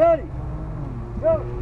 Ready. Go.